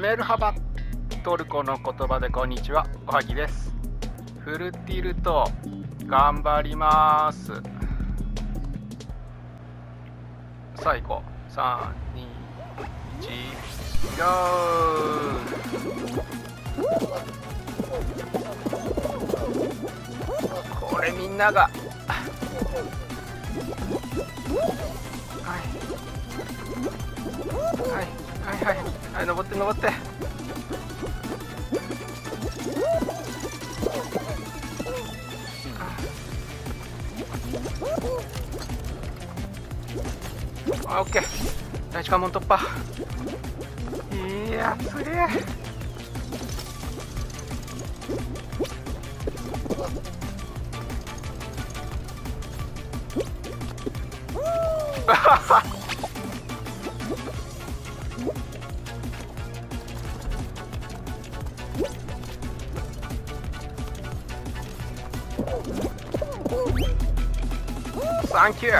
メルハバトルコの言葉でこんにちは。おはぎです。フルティルト頑張ります。さあ行こう321ゴー。これみんなが。はい。って登って。あオッケー。第一関門突破。いやすげえ。サンキュー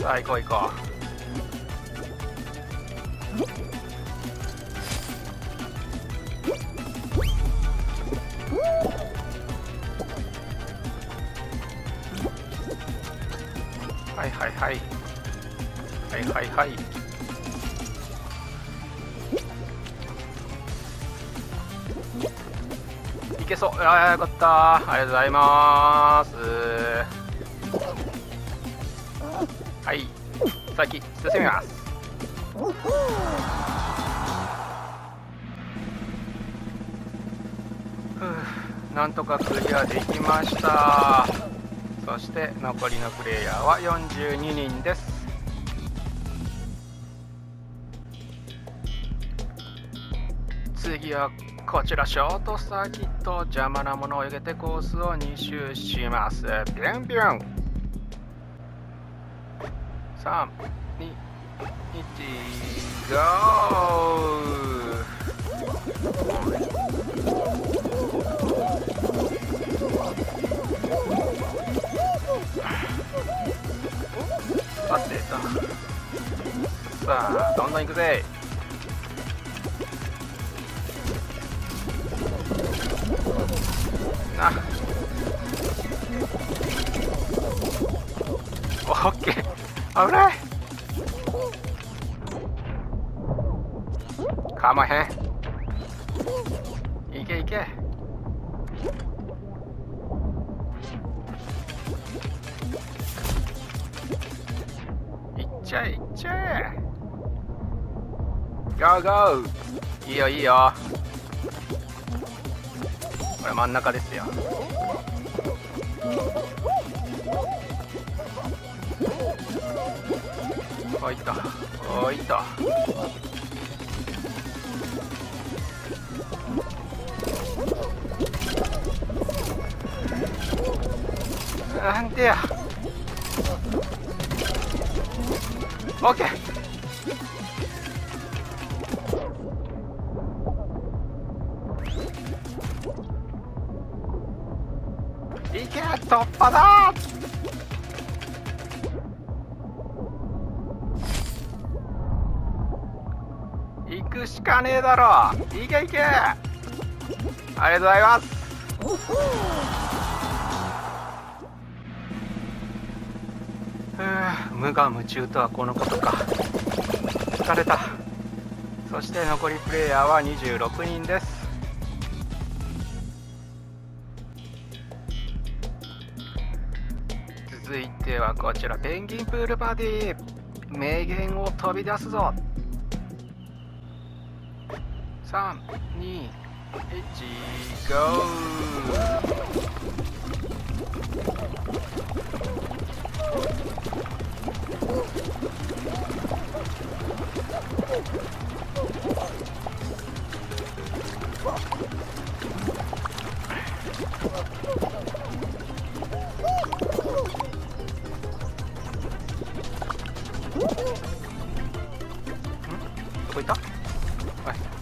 さあ行こう行こう。はいはいはい。はいはいはい。けそう。ああよかった。ありがとうございます。はい。先進みます。なんとかクリアできました。そして残りのプレイヤーは42人です。次はこちらショートサーキット邪魔なものを避けてコースを2周します。ビュンビュン。3、2、1、GO! さてとさあどんどん行くぜ。オッケー危ない。かまへん。いけいけ。いっちゃえいっちゃえ。ゴーゴー。いいよいいよ。これ真ん中ですよ。おいとおいとなんでや。オッケー。いけ突破だ。行くしかねえだろ。いけいけ。ありがとうございます。ふう無我夢中とはこのことか。疲れた。そして残りプレイヤーは26人です。続いてはこちらペンギンプールパーティ名言を飛び出すぞ。321ゴーんどこ行ったはい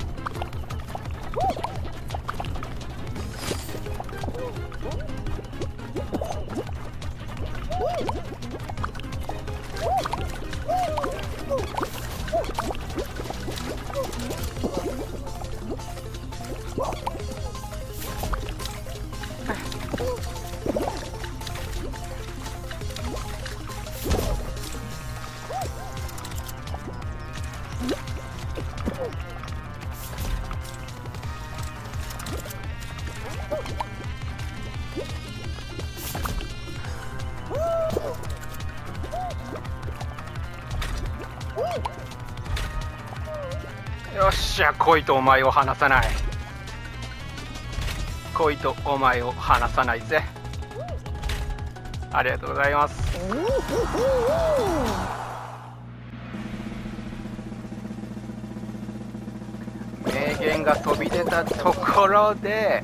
しゃ恋とお前を離さない。恋とお前を離さないぜ。ありがとうございます。名言が飛び出たところで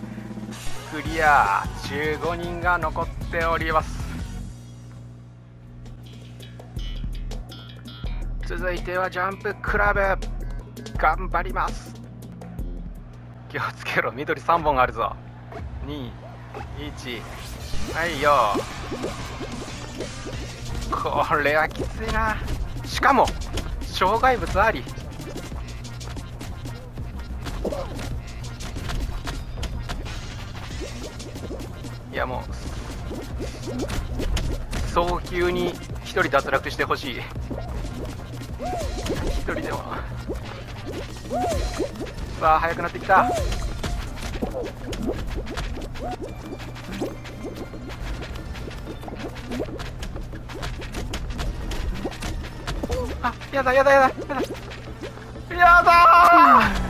クリア。15人が残っております。続いてはジャンプクラブ。頑張ります。気をつけろ。緑3本あるぞ。21はいよ。これはきついな。しかも障害物あり。いやもう早急に1人脱落してほしい。1人でも。さあ速くなってきた。あやだやだやだ。やだ。やだ